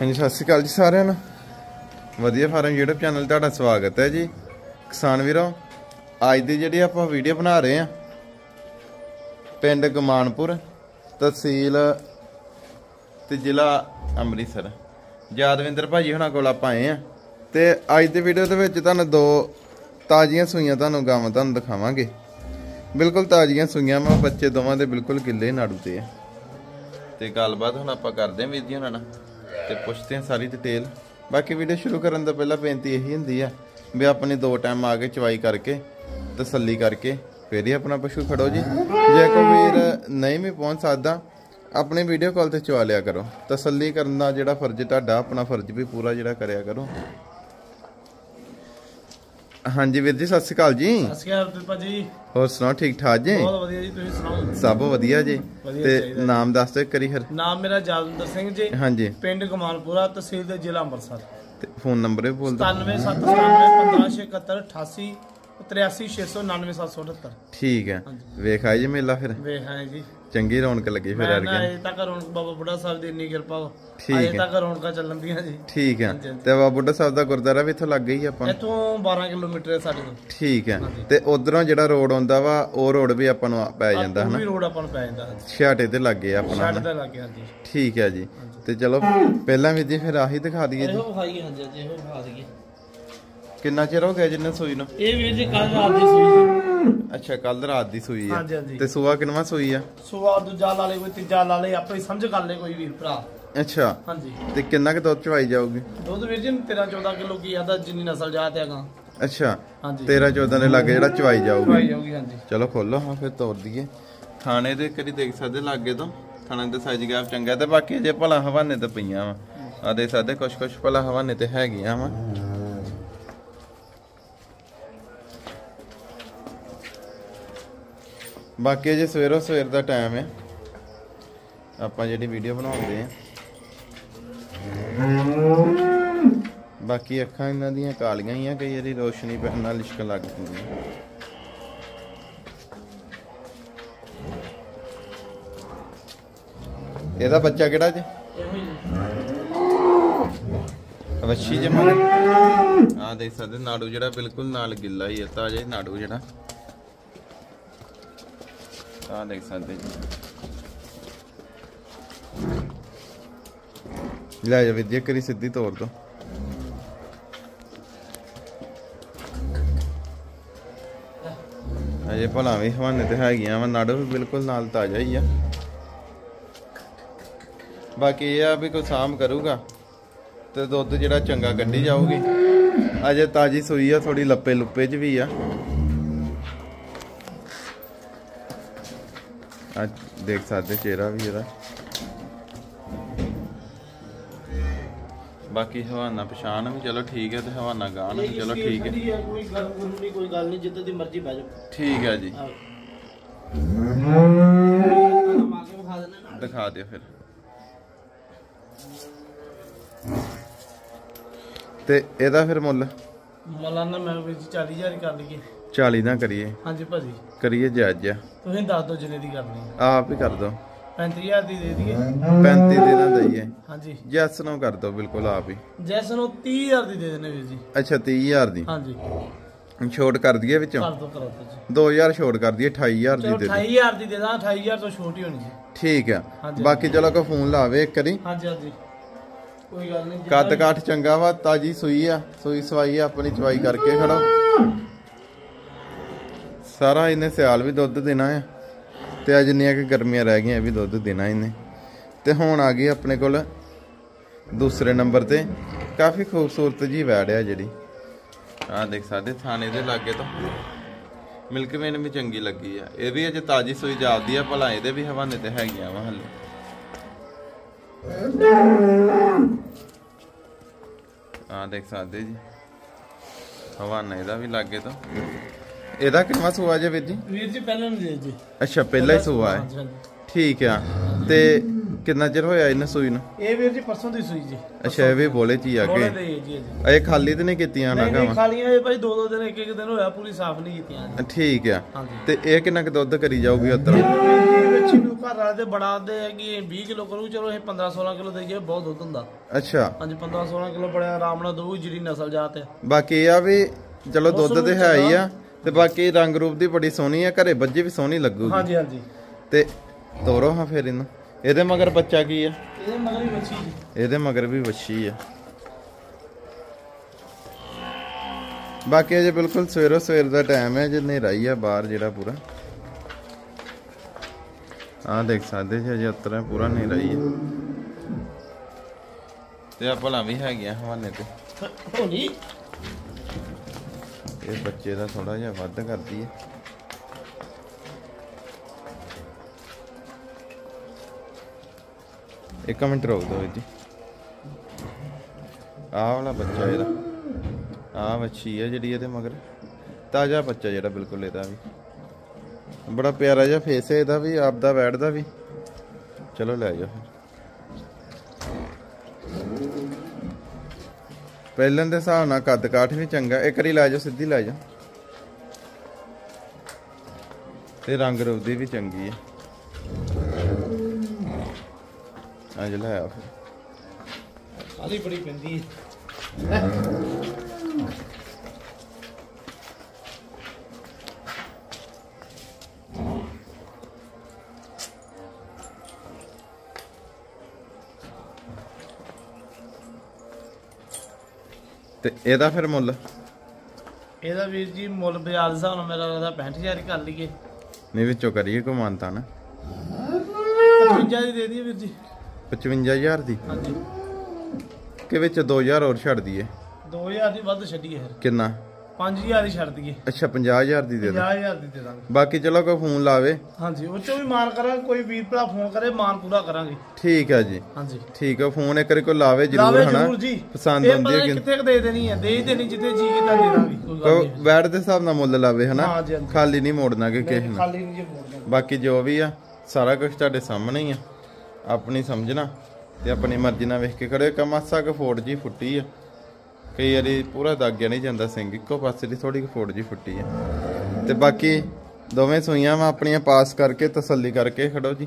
ਹਾਂਜੀ, ਸਤਿ ਸ਼੍ਰੀ ਅਕਾਲ ਜੀ ਸਾਰਿਆਂ ਨੂੰ। ਵਧੀਆ ਫਾਰਮ YouTube ਚੈਨਲ ਤੁਹਾਡਾ ਸਵਾਗਤ ਹੈ ਜੀ। ਕਿਸਾਨ ਵੀਰੋ, ਅੱਜ ਦੀ ਜਿਹੜੀ ਆਪਾਂ ਵੀਡੀਓ ਬਣਾ ਰਹੇ ਆ ਪਿੰਡ ਗਮਾਨਪੁਰ, ਤਹਿਸੀਲ ਤੇ ਜ਼ਿਲ੍ਹਾ ਅੰਮ੍ਰਿਤਸਰ। ਯਾਦਵਿੰਦਰ ਭਾਜੀ ਹੁਣਾਂ ਕੋਲ ਆਪਾਂ ਆਏ ਆ ਤੇ ਅੱਜ ਦੀ ਵੀਡੀਓ ਦੇ ਵਿੱਚ ਤੁਹਾਨੂੰ ਦੋ ਤਾਜ਼ੀਆਂ ਸੂਈਆਂ ਤੁਹਾਨੂੰ ਗਾਵਾਂ ਤੁਹਾਨੂੰ ਦਿਖਾਵਾਂਗੇ। ਬਿਲਕੁਲ ਤਾਜ਼ੀਆਂ ਸੂਈਆਂ ਵਾ, ਬੱਚੇ ਦੋਵਾਂ ਦੇ ਬਿਲਕੁਲ ਗਿੱਲੇ ਨਾੜੂ ਤੇ ਆ। ਤੇ ਗੱਲਬਾਤ ਹੁਣ ਆਪਾਂ ਕਰਦੇ ਹਾਂ ਵੀਰ ਜੀ ਉਹਨਾਂ ਨਾਲ। ਤੇ ਪੁੱਛਦੇ ਹਾਂ ਸਾਰੀ ਡਿਟੇਲ ਬਾਕੀ ਵੀਡੀਓ ਸ਼ੁਰੂ ਕਰਨ ਤੋਂ ਪਹਿਲਾਂ ਬੇਨਤੀ ਇਹੀ ਹੁੰਦੀ ਆ ਵੀ ਆਪਣੀ ਦੋ ਟਾਈਮ ਆ ਕੇ ਚਵਾਈ ਕਰਕੇ, ਤਸੱਲੀ ਕਰਕੇ, ਫਿਰ ਹੀ ਆਪਣਾ ਪਸ਼ੂ ਖੜੋ ਜੀ। ਜੇ ਕੋਈ ਵੀਰ ਨਹੀਂ ਵੀ ਪਹੁੰਚ ਸਕਦਾ, ਆਪਣੀ ਵੀਡੀਓ ਕਾਲ ਤੇ ਚਵਾ ਲਿਆ ਕਰੋ। ਤਸੱਲੀ ਕਰਨ ਦਾ ਜਿਹੜਾ ਫਰਜ਼ ਤੁਹਾਡਾ ਆਪਣਾ ਫਰਜ਼ ਵੀ ਪੂਰਾ ਜਿਹੜਾ ਕਰਿਆ ਕਰੋ। ਹਾਂਜੀ ਵੀਰ ਜੀ ਸਤਿ ਸ਼੍ਰੀ ਅਕਾਲ ਜੀ। ਅਸੀਂ ਅਰਜੁਨ ਭਾਜੀ ਹੋਰ ਸੁਣਾਓ ਠੀਕ ਠਾਕ ਜੀ? ਬਹੁਤ ਵਧੀਆ ਜੀ ਤੁਸੀਂ ਸੁਣਾਓ? ਸਭ ਵਧੀਆ ਜੀ। ਤੇ। ਨਾਮ ਦੱਸ ਦਿਓ ਕਰੀ ਫਿਰ। ਨਾਮ ਮੇਰਾ ਜਾਦਵਿੰਦਰ ਸਿੰਘ ਜੀ। ਹਾਂਜੀ। ਪਿੰਡ ਕਮਾਲਪੁਰਾ ਤਹਿਸੀਲ ਦੇ ਜ਼ਿਲ੍ਹਾ ਅੰਮ੍ਰਿਤਸਰ। ਤੇ ਫੋਨ ਨੰਬਰ ਵੀ ਬੋਲ ਦਿਓ। 9779157188 83699 ਠੀਕ ਹੈ। ਵੇਖ ਆਈ ਜੀ ਮੇਲਾ ਫਿਰ। ਵੇਖ ਆਏ ਜੀ। ਚੰਗੀ ਰੌਣਕ ਲੱਗੀ ਫਿਰ ਮੈਂ ਨਾ ਗਿਆ ਅਜੇ ਤੱਕ ਰੌਣਕ ਬਾਬਾ ਬੁੱਢਾ ਸਾਹਿਬ ਦੀ ਇੰਨੀ ਕਿਰਪਾ ਵਾ। ਠੀਕ ਅਜੇ ਹੈ। ਤੱਕ ਰੌਣਕਾਂ ਚੱਲਣ ਦੀਆਂ ਜੀ। ਠੀਕ ਹੈ। ਹਾਂਜੀ, ਹਾਂਜੀ। ਤੇ ਬਾਬਾ ਬੁੱਢਾ ਸਾਹਿਬ ਦਾ ਗੁਰਦੁਆਰਾ ਵੀ ਇੱਥੋਂ ਲੱਗ ਗਈ ਆਪਾਂ। ਇੱਥੋਂ 12 ਕਿਲੋਮੀਟਰ ਹੈ ਸਾਡੇ ਤੋਂ ਠੀਕ ਹੈ। ਹਾਂਜੀ। ਤੇ ਉਧਰੋਂ ਜਿਹੜਾ ਰੋਡ ਆਉਂਦਾ ਵਾ ਉਹ ਰੋਡ ਵੀ ਆਪਾਂ ਨੂੰ ਆ- ਪੈ ਜਾਂਦਾ ਵੀ ਹਨਾ? ਰੋਡ ਆਪਾਂ ਨੂੰ ਪੈ ਜਾਂਦਾ ਛਿਆਟੇ ਤੇ ਲੱਗੇ ਆਪਣਾ ਛੱਡ ਦਾ ਲੱਗ ਗਿਆ ਜੀ ਠੀਕ ਹੈ ਜੀ। ਤੇ ਚਲੋ ਪਹਿਲਾਂ ਵੀ ਜੀ ਫਿਰ ਆਹੀ ਦਿਖਾ ਦਈਏ ਜੀ। ਇਹੋ ਭਾਈ ਹਾਂਜੀ ਜੀ ਇਹੋ ਖਾ ਦਈਏ। ਕਿੰਨਾ ਚਿਰ ਹੋ ਗਿਆ ਜਿੰਨੇ ਸੂਈ ਨੂੰ? ਇਹ ਵੀਰ ਜੀ ਕੱਲ ਰਾਤ ਦੀ ਸੂਈ ਜੀ ਅੱਛਾ ਕੱਲ ਰਾਤ ਦੀ ਸੂਈ ਆ। ਹਾਂਜੀ, ਹਾਂਜੀ। ਤੇ ਸੂਆ ਕਿੰਨਵਾ ਸੂਈ ਆ? ਸੁਆ ਦੂਜਾ ਲਾ ਲੇ ਕੋਈ ਤੀਜਾ ਲਾ ਲੇ ਆਪੇ ਸਮਝ ਕਰ ਲੈ ਕੋਈ ਵੀਰ ਭਰਾ। ਅੱਛਾ। ਹਾਂਜੀ। ਤੇ ਕਿੰਨਾ ਕੁ ਦੁੱਧ ਚਵਾਈ ਜਾਊਗੀ? ਦੁੱਧ ਵੀਰ ਜੀ 13 14 ਕਿਲੋ ਕੀ ਆਦਾ ਜਿੰਨੀ ਨਸਲ ਜਾਤ ਹੈਗਾ ਅੱਛਾ। ਹਾਂਜੀ। 13 14 ਦੇ ਲਾਗੇ ਜਿਹੜਾ ਚਵਾਈ ਜਾਊਗੀ। ਭਾਈ ਜਾਊਗੀ ਹਾਂਜੀ। ਚਲੋ ਖੋਲੋ ਹਾਂ ਫਿਰ ਤੋੜ ਦਈਏ। ਥਾਣੇ ਦੇ ਕਰੀ ਦੇਖ ਸਕਦੇ ਲਾਗੇ ਤੋਂ। ਥਾਣੇ ਦੇ ਸਾਈਜ਼ ਗੈਪ ਚੰਗਾ ਤੇ ਬਾਕੀ ਜੇ ਭਲਾ ਹਵਾਨੇ ਤੇ ਪਈਆਂ ਵਾ। ਆ ਦੇਖ ਸਕਦੇ ਕੁਛ ਕੁਛ ਭਲਾ ਹਵਾਨੇ ਤੇ ਹੈਗੀਆਂ ਵਾ। ਬਾਕੀ ਜੇ ਸਵੇਰੋ ਸਵੇਰ ਦਾ ਟਾਈਮ ਹੈ। ਆਪਾਂ ਜਿਹੜੀ ਵੀਡੀਓ ਬਣਾਉਂਦੇ ਆ ਬਾਕੀ ਅੱਖਾਂ ਇਹਨਾਂ ਦੀਆਂ ਕਾਲੀਆਂ ਹੀ ਆ, ਕਈ ਵਾਰੀ ਰੋਸ਼ਨੀ ਪੈਣ ਨਾਲ ਲਿਸ਼ਕਣ ਲੱਗ ਪੈਂਦੀ ਹੈ। ਇਹਦਾ ਬੱਚਾ ਕਿਹੜਾ ਜੀ? ਇਹੋ ਵੱਛੀ ਜਮਾ। ਆ ਦੇਖ ਸਕਦੇ ਨਾੜੂ ਜਿਹੜਾ ਬਿਲਕੁਲ ਨਾਲ ਗਿੱਲਾ ਹੀ ਹੈ, ਤਾਜ਼ਾ ਹੀ ਨਾੜੂ ਜਿਹੜਾ। ਆ ਦੇਖ ਸਕਦੇ ਜੀ। ਲੈ ਜਾ ਵਿਦਿਆ, ਕਰੀ ਸਿੱਧੀ ਤੋੜ ਦੋ। ਅਜੇ ਭਲਾ ਵੀ ਹਵਾਨੇ ਤੇ ਹੈਗੀਆਂ ਵਾ, ਨਾੜੂ ਵੀ ਬਿਲਕੁਲ ਨਾਲ ਤਾਜ਼ਾ ਹੀ ਆ। ਬਾਕੀ ਇਹ ਆ ਵੀ ਕੋਈ ਸਾਮ ਕਰੂਗਾ ਤੇ ਦੁੱਧ ਜਿਹੜਾ ਚੰਗਾ ਕੱਢੀ ਜਾਊਗੀ। ਅਜੇ ਤਾਜੀ ਸੂਈ ਆ ਥੋੜੀ ਲੱਪੇ ਲੁੱਪੇ ਚ ਵੀ ਆ। ਆ ਦੇਖ ਸਕਦੇ ਚਿਹਰਾ ਵੀ ਇਹਦਾ। ਬਾਕੀ ਹਵਾਨਾ ਪਛਾਣ ਵੀ ਚਲੋ ਠੀਕ ਹੈ ਤੇ ਹਵਾਨਾ ਗਾਣ ਵੀ ਚਲੋ ਠੀਕ ਹੈ। ਹੈ ਕੋਈ ਗੱਲ ਨਹੀਂ ਕੋਈ ਗੱਲ ਨਹੀਂ ਜਿੱਦਾਂ ਦੀ ਮਰਜ਼ੀ ਬਹਿ ਜਾਓ। ਠੀਕ ਹੈ ਜੀ। ਦਿਖਾ ਦਿਓ ਫਿਰ। ਤੇ ਇਹਦਾ ਫਿਰ ਮੁੱਲ? ਮਲਾਨਾ ਮੈਂ ਜੀ 40000 ਹੀ ਕਰ ਲਈਏ। 40 ਨਾ ਕਰੀਏ। ਹਾਂਜੀ ਭਾਜੀ। ਕਰੀਏ ਜਾਇਜ਼ ਜਿਹਾ ਤੁਸੀਂ ਦੱਸ ਦਿਓ ਜਿੰਨੇ ਦੀ ਕਰਨੀ ਹੈ। ਆਪ ਹੀ ਕਰ ਦੋ 35000 ਦੀ ਦੇ ਦਈਏ। 35 ਦੇ ਨਾ ਦਈਏ। ਹਾਂਜੀ। ਜੈਸ ਨੂੰ ਕਰ ਦੋ ਬਿਲਕੁਲ ਆਪ ਹੀ। ਜੈਸਨ ਨੂੰ 30000 ਦੀ ਦੇ ਦੇਣੇ ਵੀਰ ਜੀ। ਅੱਛਾ 30000 ਦੀ। ਹਾਂਜੀ। ਛੋਟ ਕਰ ਦਈਏ ਵਿੱਚੋਂ? ਕਰ ਦੋ ਕਰੋ ਜੀ। 2000 ਛੋਟ ਕਰ ਦਈਏ 28000 ਦੀ ਦੇ ਦੇ 28000 ਦੀ ਦੇ ਦਾਂ 28000 ਤੋਂ ਛੋਟੀ ਹੋਣੀ ਜੀ। ਠੀਕ ਆ। ਬਾਕੀ ਚਲੋ ਕੋ ਫੋਨ ਲਾਵੇ ਇੱਕ ਵਾਰੀ। ਹਾਂਜੀ ਹਾਂਜੀ। ਕੋਈ ਗੱਲ ਨਹੀਂ ਕੱਦ ਕਾਠ ਚੰਗਾ ਵਾ ਤਾਜੀ ਸੂਈ ਆ ਸੂਈ ਸਵਾਈ ਆ ਆਪਣੀ ਚਵਾਈ ਕਰਕੇ ਖੜੋ। ਸਾਰਾ ਇਹਨੇ ਸਿਆਲ ਵੀ ਦੁੱਧ ਦੇਣਾ ਆ ਤੇ ਅੱਜ ਜਿੰਨੀਆਂ ਕਿ ਗਰਮੀਆਂ ਰਹਿ ਗਈਆਂ ਇਹ ਵੀ ਦੁੱਧ ਦੇਣਾ ਇਹਨੇ। ਤੇ ਹੁਣ ਆ ਗਈ ਆਪਣੇ ਕੋਲ ਦੂਸਰੇ ਨੰਬਰ ਤੇ। ਕਾਫੀ ਖੂਬਸੂਰਤ ਜੀ ਵੈੜ ਆ ਜਿਹੜੀ। ਆ ਦੇਖ ਸਕਦੇ ਥਾਣੇ ਦੇ ਲਾਗੇ ਤੋਂ। ਮਿਲਕ ਵੇਨ ਵੀ ਚੰਗੀ ਲੱਗੀ ਆ। ਇਹ ਵੀ ਅਜੇ ਤਾਜੀ ਸੂਈ ਜਾਪਦੀ ਆ, ਭਲਾ ਇਹਦੇ ਵੀ ਹਵਾਨੇ ਤੇ ਹੈਗੀਆਂ ਵਾ ਹਲੇ। ਆ ਦੇਖ ਸਕਦੇ ਜੀ। ਹਵਾਨਾ ਇਹਦਾ ਵੀ ਲਾਗੇ ਤੋਂ। ਇਹਦਾ ਕਿੰਨਾ ਸੂਆ ਜੇ ਵੀਰ ਜੀ? ਵੀਰ ਜੀ ਪਹਿਲਾਂ ਨਹੀਂ ਦੇ ਜੀ। ਅੱਛਾ ਪਹਿਲਾ ਹੀ ਸੂਆ ਹੈ। ਠੀਕ ਆ। ਤੇ ਕਿੰਨਾ ਚਿਰ ਹੋਇਆ ਇਹਨਾਂ ਸੂਈ ਨੂੰ? ਇਹ ਵੀਰ ਜੀ ਪਰਸੋਂ ਦੀ ਸੂਈ ਜੀ। ਅੱਛਾ ਇਹ ਵੀ ਬੋਲੇ ਚ ਹੀ ਆ ਬੋਲੇ ਕੇ ਦੇ ਜੀ ਜੀ। ਇਹ ਖਾਲੀ ਤੇ ਨਹੀਂ ਕੀਤੀਆਂ ਨਾ ਨਹੀਂ ਖਾਲੀਆਂ ਇਹ ਭਾਈ ਦੋ ਦੋ ਦਿਨ ਇੱਕ ਇੱਕ ਦਿਨ ਹੋਇਆ ਪੂਰੀ ਸਾਫ਼ ਨਹੀਂ ਕੀਤੀਆਂ ਜੀ। ਠੀਕ ਆ। ਹਾਂਜੀ। ਤੇ ਇਹ ਕਿੰਨਾ ਕੁ ਦੁੱਧ ਕਰੀ ਜਾਊਗੀ ਉਤਰ ਇਹ ਵਿੱਚ ਨੂੰ ਘਰ ਵਾਲੇ ਤੇ ਬੜਾ ਆਂਦੇ ਹੈ ਕਿ ਇਹ 20 ਕਿਲੋ ਕਰੂ ਚਲੋ ਇਹ 15 16 ਕਿਲੋ ਦੇਈਏ ਬਹੁਤ ਦੁੱਧ ਹੁੰਦਾ। ਅੱਛਾ। ਹਾਂਜੀ 15 16 ਕਿਲੋ ਬੜਾ ਆਰਾਮ ਨਾਲ ਦਊ ਜਿਹੜੀ ਨਸਲ ਜਾਤ ਹੈ। ਬਾਕੀ ਇਹ ਆ ਵੀ ਚਲੋ ਦੁੱਧ ਤੇ ਹੈ ਹੀ ਆ। ਤੇ ਬਾਕੀ ਰੰਗ ਰੂਪ ਦੀ ਬੜੀ ਸੋਹਣੀ ਆ ਘਰੇ ਬੱਜੇ ਵੀ ਸੋਹਣੀ ਲੱਗੂਗੀ। ਹਾਂਜੀ ਹਾਂਜੀ। ਤੇ ਤੋਰੋ ਹਾਂ ਫਿਰ ਇਹਨੂੰ। ਇਹਦੇ ਮਗਰ ਬੱਚਾ ਕੀ ਆ? ਇਹਦੇ ਮਗਰ ਵੀ ਬੱਚੀ ਜੀ। ਇਹਦੇ ਮਗਰ ਵੀ ਵੱਛੀ ਆ। ਬਾਕੀ ਅਜੇ ਬਿਲਕੁਲ ਸਵੇਰੋ ਸਵੇਰ ਦਾ ਟਾਈਮ ਹੈ ਜੇ ਹਨੇਰਾ ਹੀ ਆ ਬਾਹਰ ਜਿਹੜਾ ਪੂਰਾ। ਆਹ ਦੇਖ ਸਕਦੇ ਜੀ ਅਜੇ ਉਤਰਾ ਪੂਰਾ ਹਨੇਰਾ ਹੀ ਆ। ਤੇ ਆ ਭਲਾ ਵੀ ਹੈਗੀਆਂ ਹਵਾਨੇ ਤੇ। ਹੋਣੀ ਇਹ ਬੱਚੇ ਦਾ ਥੋੜਾ ਜਿਹਾ ਵੱਧ ਕਰਦੀ ਹੈ ਇੱਕ ਮਿੰਟ ਰੋਕ ਦਿਓ ਜੀ। ਆਹ ਵਾਲਾ ਬੱਚਾ ਇਹਦਾ। ਆਹ ਵੱਛੀ ਹੈ ਜਿਹੜੀ ਇਹਦੇ ਮਗਰ। ਤਾਜ਼ਾ ਬੱਚਾ ਜਿਹੜਾ ਬਿਲਕੁਲ ਇਹਦਾ ਵੀ। ਬੜਾ ਪਿਆਰਾ ਜਿਹਾ ਫੇਸ ਹੈ ਇਹਦਾ ਵੀ, ਆਪਦਾ ਬੈਠਦਾ ਵੀ। ਚਲੋ ਲੈ ਜਾਓ ਫਿਰ ਪਹਿਲਾਂ ਦੇ ਹਿਸਾਬ ਨਾਲ ਕੱਦ ਕਾਠ ਵੀ ਚੰਗਾ, ਇੱਕ ਵਾਰੀ ਲੈ ਜਾਓ, ਸਿੱਧੀ ਲੈ ਜਾਓ। ਤੇ ਰੰਗ ਰੂਪ ਵੀ ਚੰਗੀ ਹੈ ਅੱਜ ਲੈ ਫਿਰ। ਆਲੀ ਬੜੀ ਪੈਂਦੀ ਹੈ ਤੇ ਇਹਦਾ ਫਿਰ ਮੁੱਲ? ਇਹਦਾ ਵੀਰ ਜੀ ਮੁੱਲ ਬਾਜ਼ਾਰ ਦੇ ਹਿਸਾਬ ਨਾਲ ਮੇਰਾ ਲੱਗਦਾ 65000 ਹੀ ਕਰ ਲਈਏ। ਨਹੀਂ ਵਿੱਚੋਂ ਕਰੀਏ ਕੋ ਮਾਨਤਾ ਨਾ। 55 ਦੀ ਦੇ ਦਈਏ ਵੀਰ ਜੀ। 55000 ਦੀ? ਹਾਂਜੀ। ਕਿ ਵਿੱਚ 2000 ਹੋਰ ਛੱਡ ਦਈਏ। 2000 ਦੀ ਵੱਧ ਛੱਡੀਏ ਫਿਰ। ਕਿੰਨਾ? 5000 ਹੀ ਛੱਡ ਦਈਏ। ਅੱਛਾ 50000 ਦੀ ਦੇ ਦੇ 50000 ਦੀ ਦੇ ਦਾਂਗੇ। ਬਾਕੀ ਚਲੋ ਕੋਈ ਫੋਨ ਲਾਵੇ। ਹਾਂਜੀ ਉਹ ਚੋਂ ਵੀ ਮਾਨ ਕਰਾਂਗੇ ਕੋਈ ਵੀਰ ਭਰਾ ਫੋਨ ਕਰੇ ਮਾਨ ਪੂਰਾ ਕਰਾਂਗੇ। ਠੀਕ ਹੈ ਜੀ। ਹਾਂਜੀ। ਠੀਕ ਹੈ ਫੋਨ ਇੱਕ ਵਾਰੀ ਕੋਈ ਲਾਵੇ ਜਰੂਰ ਹਨਾ? ਪਸੰਦ ਆਉਂਦੀ ਹੈ ਕਿੱਥੇ ਦੇ ਦੇਣੀ ਹੈ ਦੇ ਹੀ ਦੇਣੀ ਜਿੱਥੇ ਜੀ ਕੀਤਾ ਦੇ ਦਾਂਗੇ ਬੈਟ ਦੇ ਹਿਸਾਬ ਨਾਲ ਮੁੱਲ ਲਾਵੇ ਹਨਾ। ਖਾਲੀ ਨਹੀਂ ਮੋੜਨਾ ਕਿ ਕਿਸੇ ਨੂੰ। ਖਾਲੀ ਨਹੀਂ ਜੀ ਮੋੜਨਾ ਬਾਕੀ ਜੋ ਵੀ ਆ ਸਾਰਾ ਕੁਝ ਤੁਹਾਡੇ ਸਾਹਮਣੇ ਹੀ ਆ। ਆਪਣੀ ਸਮਝਣਾ ਤੇ ਆਪਣੀ ਮਰਜ਼ੀ ਨਾਲ ਵੇਖ ਕੇ ਕਰਿਓ ਕਮਾਸਾ ਕ ਫੋੜ ਜੀ ਫੁੱਟੀ ਆ। ਕਈ ਵਾਰੀ ਪੂਰਾ ਦਾਗਿਆ ਨਹੀਂ ਜਾਂਦਾ ਸਿੰਘ, ਇੱਕੋ ਪਾਸੇ ਦੀ ਥੋੜੀ ਕੁ ਫੋੜ ਜੀ ਫੁੱਟੀ ਆ। ਤੇ ਬਾਕੀ ਦੋਵੇਂ ਸੂਈਆਂ ਵਾ ਆਪਣੀਆਂ ਪਾਸ ਕਰਕੇ ਤਸੱਲੀ ਕਰਕੇ ਖੜੋ ਜੀ।